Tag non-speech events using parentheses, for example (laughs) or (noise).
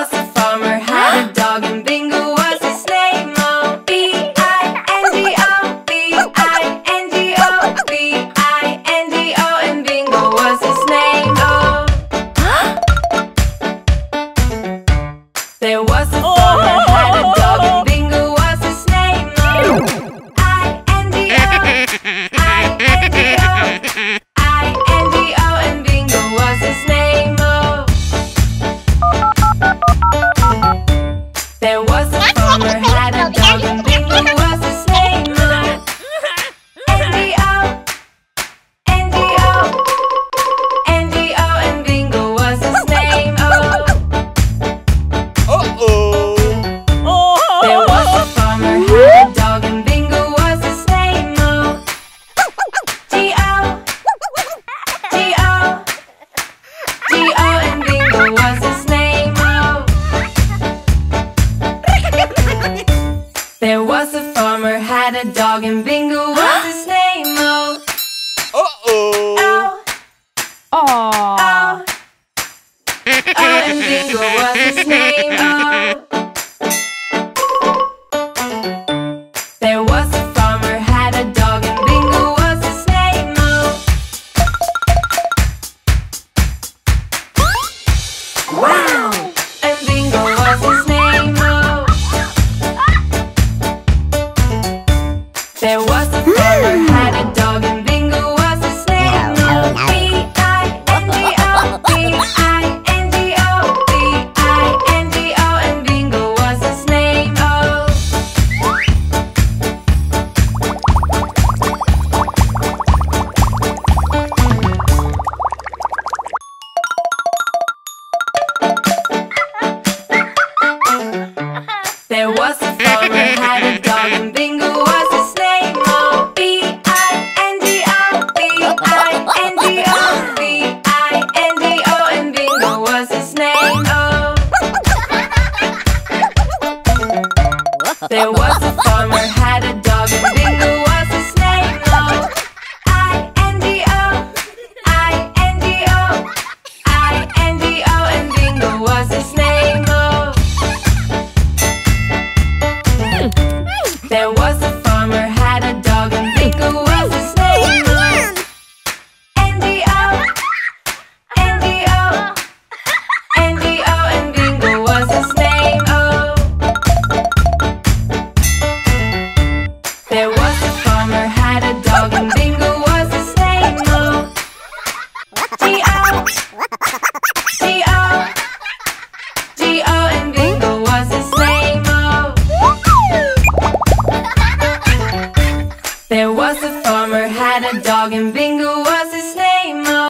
was a farmer, had a dog, and Bingo summer had a dog. had a dog and Bingo was his name. Oh. Uh-oh. Oh. Oh. Oh. and Bingo was his name. Oh. (laughs) There was a farmer mm. had a dog and Bingo was a snake. No. B-I-N-G-O, B-I-N-G-O, B-I-N-G-O, and Bingo was a snake. Oh. There was a farmer had a dog and Bingo was his There was a farmer had a dog and Bingo was his name. Oh, I N D O, I N D O, I N D O, and Bingo was his name. Oh, hmm. there was a and Bingo was and Bingo was. There was a farmer had a dog and Bingo was his name.